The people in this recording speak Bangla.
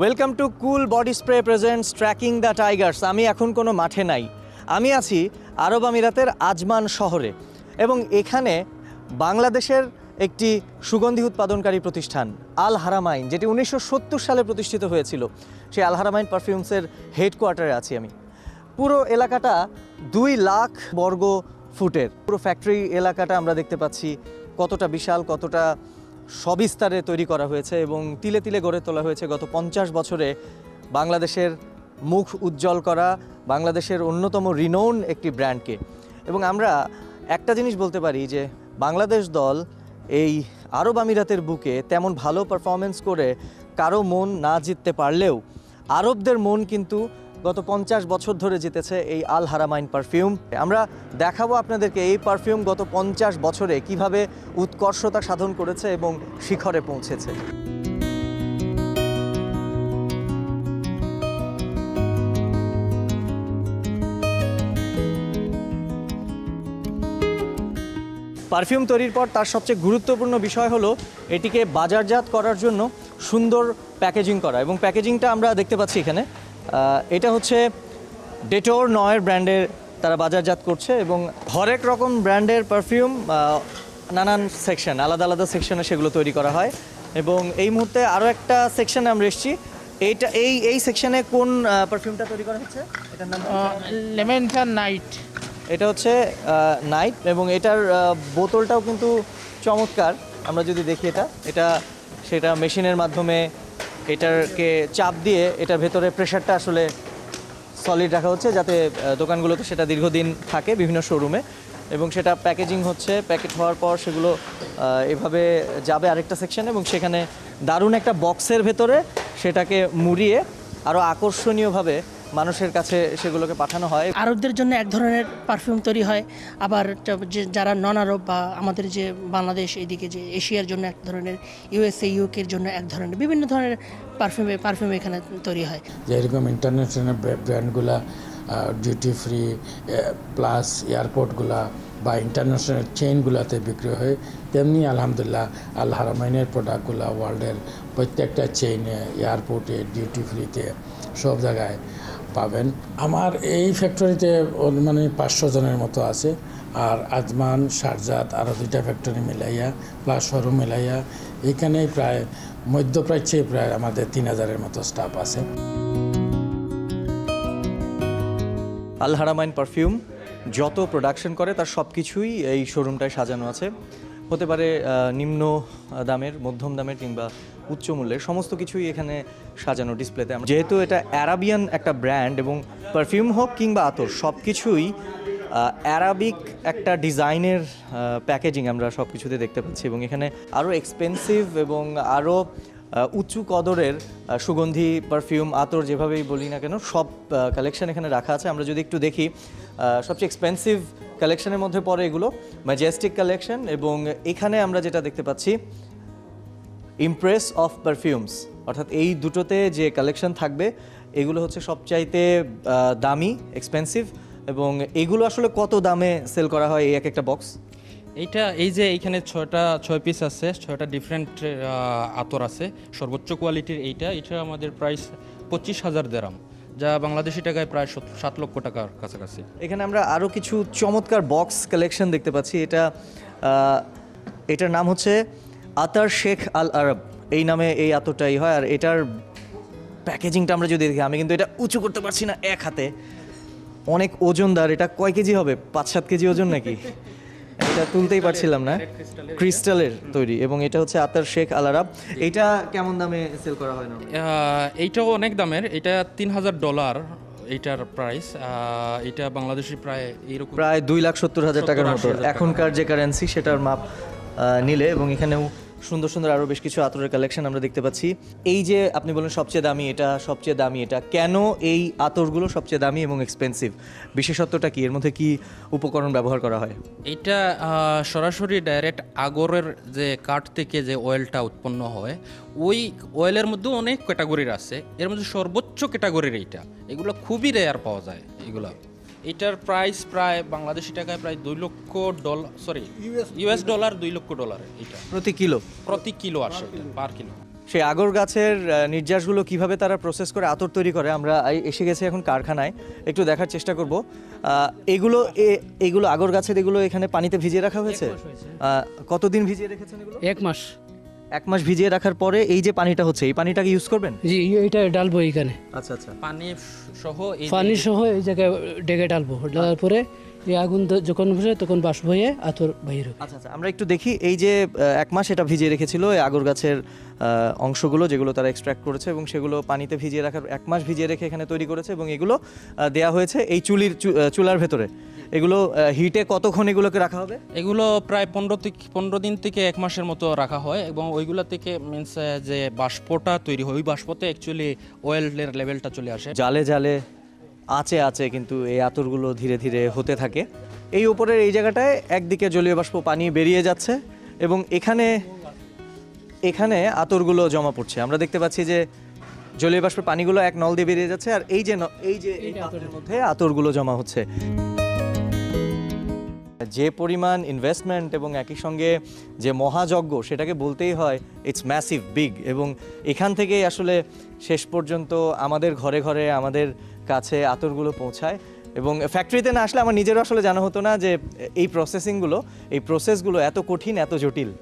Welcome to cool body spray presents tracking the tigers আমি এখন কোনো মাঠে নাই। আমি আছি আরব আমিরাতের আজমান শহরে এবং এখানে বাংলাদেশের একটি সুগন্ধি উৎপাদনকারী প্রতিষ্ঠান, আল হারামাইন, যেটি উনিশশো সত্তর সালে প্রতিষ্ঠিত হয়েছিল। সেই আল হারামাইন পারফিউমসের হেডকোয়ার্টারে আছি আমি। পুরো এলাকাটা দুই লাখ বর্গ ফুটের। পুরো ফ্যাক্টরি এলাকাটা আমরা দেখতে পাচ্ছি কতটা বিশাল, কতটা সবিস্তারে তৈরি করা হয়েছে এবং তিলে তিলে গড়ে তোলা হয়েছে গত পঞ্চাশ বছরে বাংলাদেশের মুখ উজ্জ্বল করা, বাংলাদেশের অন্যতম রিনোন একটি ব্র্যান্ডকে এবং আমরা একটা জিনিস বলতে পারি যে বাংলাদেশ দল এই আরব আমিরাতের বুকে তেমন ভালো পারফরমেন্স করে কারও মন না জিততে পারলেও আরবদের মন কিন্তু গত পঞ্চাশ বছর ধরে জিতেছে এই আল হারামাইন পারফিউম। আমরা দেখাবো আপনাদেরকে এই পারফিউম গত পঞ্চাশ বছরে কীভাবে উৎকর্ষতা সাধন করেছে এবং শিখরে পৌঁছেছে। পারফিউম তৈরির পর তার সবচেয়ে গুরুত্বপূর্ণ বিষয় হলো এটিকে বাজারজাত করার জন্য সুন্দর প্যাকেজিং করা এবং প্যাকেজিংটা আমরা দেখতে পাচ্ছি এখানে। এটা হচ্ছে ডেটোর নয়ের ব্র্যান্ডের তারা বাজারজাত করছে এবং হরেক রকম ব্র্যান্ডের পারফিউম নানান সেকশন আলাদা আলাদা সেকশনে সেগুলো তৈরি করা হয়। এবং এই মুহূর্তে আরও একটা সেকশনে আমরা এসেছি। এইটা এই এই সেকশনে কোন পারফিউমটা তৈরি করা হচ্ছে? এটার নাম? লেমেন্টার নাইট এটা হচ্ছে নাইট এবং এটার বোতলটাও কিন্তু চমৎকার। আমরা যদি দেখি এটা এটা সেটা মেশিনের মাধ্যমে এটারকে চাপ দিয়ে এটার ভেতরে প্রেশারটা আসলে সলিড রাখা হচ্ছে যাতে দোকানগুলোতে সেটা দীর্ঘদিন থাকে বিভিন্ন শোরুমে এবং সেটা প্যাকেজিং হচ্ছে প্যাকেট হওয়ার পর সেগুলো এভাবে যাবে আরেকটা সেকশানে এবং সেখানে দারুণ একটা বক্সের ভেতরে সেটাকে মুড়িয়ে আরও আকর্ষণীয়ভাবে মানুষের কাছে সেগুলোকে পাঠানো হয়। আরবদের জন্য এক ধরনের পারফিউম তৈরি হয়। আবার যে যারা নন আরব বা আমাদের যে বাংলাদেশ এইদিকে যে এশিয়ার জন্য এক ধরনের ইউএসএ ইউকের জন্য এক ধরনের বিভিন্ন ধরনের পারফিউমে পারফিউম এখানে তৈরি হয়। যেরকম ইন্টারন্যাশনাল ব্র্যান্ডগুলা ডিউটি ফ্রি প্লাস এয়ারপোর্টগুলা বা ইন্টারন্যাশনাল চেইনগুলোতে বিক্রি হয় তেমনি আলহামদুলিল্লাহ আল হারামাইনের প্রোডাক্টগুলো ওয়ার্ল্ডের প্রত্যেকটা চেইনে এয়ারপোর্টে ডিউটি ফ্রিতে সব জায়গায় পাবেন। আমার এই ফ্যাক্টরিতে মানে পাঁচশো জনের মতো আছে। আর আজমান শারজাত আরও দুইটা ফ্যাক্টরি মিলাইয়া প্লাস শোরুম মিলাইয়া এখানে প্রায় মধ্যপ্রাচ্যে প্রায় আমাদের তিন হাজারের মতো স্টাফ আছে। আল হারামাইন পারফিউম, যত প্রোডাকশন করে তার সব কিছুই এই শোরুমটায় সাজানো আছে। হতে পারে নিম্ন দামের, মধ্যম দামের কিংবা উচ্চ মূল্যের, সমস্ত কিছুই এখানে সাজানো ডিসপ্লেতে। যেহেতু এটা অ্যারাবিয়ান একটা ব্র্যান্ড এবং পারফিউম হোক কিংবা আতর সব কিছুই অ্যারাবিক একটা ডিজাইনের প্যাকেজিং আমরা সব কিছুতে দেখতে পাচ্ছি এবং এখানে আরও এক্সপেন্সিভ এবং আরও উঁচু কদরের সুগন্ধি পারফিউম আতর যেভাবেই বলি না কেন, সব কালেকশন এখানে রাখা আছে। আমরা যদি একটু দেখি সবচেয়ে এক্সপেন্সিভ কালেকশনের মধ্যে পড়ে এগুলো ম্যাজেস্টিক কালেকশন এবং এখানে আমরা যেটা দেখতে পাচ্ছি ইমপ্রেস অফ পারফিউমস অর্থাৎ এই দুটোতে যে কালেকশন থাকবে, এগুলো হচ্ছে সবচাইতে দামি এক্সপেন্সিভ এবং এগুলো আসলে কত দামে সেল করা হয় এই এক একটা বক্স এইটা এই যে এইখানে ছয়টা ছয় পিস আছে ছয়টা ডিফারেন্ট আতর আছে সর্বোচ্চ কোয়ালিটির এইটা এটা আমাদের প্রাইস পঁচিশ হাজার দেরাম যা বাংলাদেশি টাকায় প্রায় সত- সাত লক্ষ টাকার কাছাকাছি। এখানে আমরা আরও কিছু চমৎকার বক্স কালেকশন দেখতে পাচ্ছি। এটা এটার নাম হচ্ছে আতার শেখ আল আরব। এই নামে এই আতরটাই হয় আর এটার প্যাকেজিংটা আমরা যদি দেখি আমি কিন্তু এটা উঁচু করতে পারছি না এক হাতে। অনেক ওজনদার এটা কয় কেজি হবে? পাঁচ সাত কেজি ওজন নাকি? এটা তুলতেই পারছিলাম না। ক্রিস্টালের তৈরি এবং এটা হচ্ছে আতার শেখ আলারাব এটা কেমন দামে সেল করা হয় না এইটাও অনেক দামের। এটা তিন হাজার ডলার এটার প্রাইস এটা বাংলাদেশি প্রায় এইরকম প্রায় দুই লাখ সত্তর হাজার টাকার মতো। এখনকার যে কারেন্সি সেটার মাপ নিলে এবং এখানেও সুন্দর সুন্দর আরও বেশ কিছু আতরের কালেকশন আমরা দেখতে পাচ্ছি। এই যে আপনি বলেন সবচেয়ে দামি, এটা সবচেয়ে দামি, এটা কেন এই আতরগুলো সবচেয়ে দামি এবং এক্সপেন্সিভ বিশেষত্বটা কি? এর মধ্যে কি উপকরণ ব্যবহার করা হয়? এটা সরাসরি ডাইরেক্ট আগরের যে কাঠ থেকে যে অয়েলটা উৎপন্ন হয়, ওই অয়েলের মধ্যে অনেক ক্যাটাগরির আছে। এর মধ্যে সর্বোচ্চ ক্যাটাগরির এইটা। এগুলো খুবই রেয়ার পাওয়া যায়, এগুলো। এটার প্রাইস প্রায় বাংলাদেশি টাকায় প্রায় দুই লক্ষ ডলার সরি ইউএস ডলার দুই লক্ষ ডলার এটা। প্রতি কিলো? প্রতি কিলো আসে পার কিলো। সেই আগর গাছের নির্যাসগুলো কীভাবে তারা প্রসেস করে আতর তৈরি করে আমরা এই- এসে গেছি এখন কারখানায়। একটু দেখার চেষ্টা করব। এগুলো এ- এগুলো আগর গাছের এগুলো এখানে পানিতে ভিজিয়ে রাখা হয়েছে? কতদিন ভিজিয়ে রেখেছেন এগুলো? এক মাস। এক মাস ভিজিয়ে রাখার পরে এই যে পানিটা হচ্ছে এই পানিটাকে ইউজ করবেন? জি এইটা ডালবো এইখানে। আচ্ছা আচ্ছা। পানি সহ এই পানি সহ এই জায়গায় ডেকে ডালবো। ডালার পরে এই আগুন যখন বসে তখন বাষ্প হয়ে আতর বাহির হবে। আচ্ছা আচ্ছা। আমরা একটু দেখি এই যে এক মাস এটা ভিজিয়ে রেখেছিল এই আগর গাছের অংশগুলো যেগুলো তারা এক্সট্র্যাক্ট করেছে এবং সেগুলো পানিতে ভিজিয়ে রাখার এক মাস ভিজিয়ে রেখে এখানে তৈরি করেছে এবং এগুলো দেয়া হয়েছে এই চুলির চু- চুলার ভেতরে। এগুলো হিটে কতক্ষণ এগুলোকে রাখা হবে? এগুলো প্রায় পনেরো থেকে পনেরো দিন থেকে এক মাসের মতো রাখা হয় এবং ওইগুলো থেকে মিনস যে বাষ্পটা তৈরি হয় ওই বাষ্পতে অ্যাকচুয়ালি অয়েলের লেভেলটা চলে আসে। জালে জালে আচে আছে কিন্তু এই আতরগুলো ধীরে ধীরে হতে থাকে। এই উপরের এই জায়গাটায় একদিকে জলীয় বাষ্প পানি বেরিয়ে যাচ্ছে এবং এখানে এখানে আতরগুলো জমা পড়ছে। আমরা দেখতে পাচ্ছি যে জলীয় বাষ্পের পানিগুলো এক নল দিয়ে বেরিয়ে যাচ্ছে আর এই যে এই যে এই পাত্রের মধ্যে আতরগুলো জমা হচ্ছে। যে পরিমাণ ইনভেস্টমেন্ট এবং একই সঙ্গে যে মহাযজ্ঞ সেটাকে বলতেই হয় ইটস ম্যাসিভ বিগ এবং এখান থেকেই আসলে শেষ পর্যন্ত আমাদের ঘরে ঘরে আমাদের কাছে আতরগুলো পৌঁছায় এবং ফ্যাক্টরিতে না আসলে আমার নিজেরও আসলে জানা হতো না যে এই প্রসেসিংগুলো এই প্রসেসগুলো এত কঠিন, এত জটিল।